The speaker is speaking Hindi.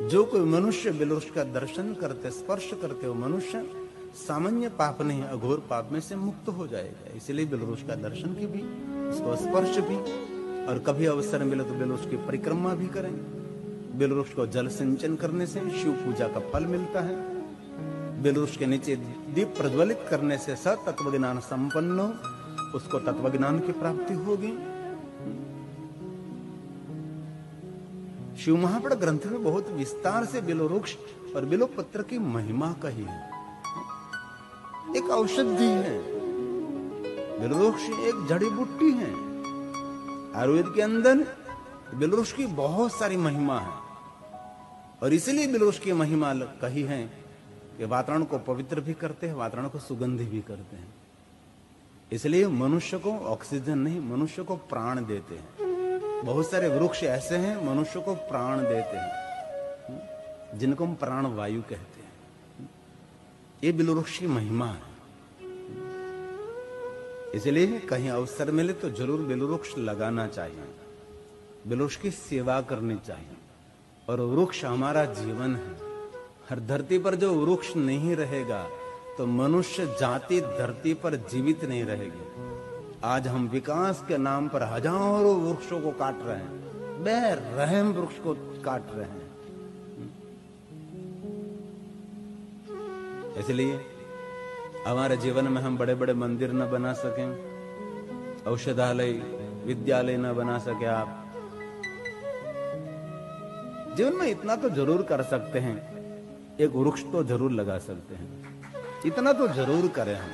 जो कोई मनुष्य बिलवृक्ष का दर्शन करते, स्पर्श करते हो मनुष्य सामान्य पाप नहीं, अघोर पाप में से मुक्त हो जाएगा। इसलिए बिलवृक्ष का दर्शन की भी, उसको स्पर्श भी, और कभी अवसर मिले तो बिलवृक्ष की परिक्रमा भी करें बिलवृक्ष को जल सिंचन करने से, शिव पूजा का फल मिलता है। बिलवृक्ष के नीचे दीप प्रज्वलित करने से स तत्व ज्ञान संपन्न हो उसको तत्व ज्ञान की प्राप्ति होगी। शिव महापड़ ग्रंथ में बहुत विस्तार से बिलोवृक्ष और बिलो पत्र की महिमा कही है। एक औषधि है। बिलवृक्ष एक जड़ी बूटी है। आयुर्वेद के अंदर बिलवृक्ष की बहुत सारी महिमा है। और इसलिए बिलवृक्ष की महिमा कही है कि वातावरण को पवित्र भी करते हैं, वातावरण को सुगंधी भी करते हैं। इसलिए मनुष्य को ऑक्सीजन नहीं, मनुष्य को प्राण देते हैं। बहुत सारे वृक्ष ऐसे हैं, मनुष्य को प्राण देते हैं, जिनको हम प्राण वायु कहते हैं। ये बिलवृक्ष की महिमा है। इसलिए कहीं अवसर मिले तो ज़रूर बिलवृक्ष लगाना चाहिए, बिलवृक्ष की सेवा करनी चाहिए। और वृक्ष हमारा जीवन है। हर धरती पर जो वृक्ष नहीं रहेगा तो मनुष्य जाति धरती पर जीवित नहीं रहेगी। आज हम विकास के नाम पर हज़ारों वृक्षों को काट रहे हैं। बे रहम वृक्ष को काट रहे हैं। इसलिए हमारे जीवन में हम बड़े बड़े मंदिर न बना सकें, औषधालय, विद्यालय न बना सके आप। जीवन में इतना तो ज़रूर कर सकते हैं। एक वृक्ष तो ज़रूर लगा सकते हैं। इतना तो ज़रूर करें हम।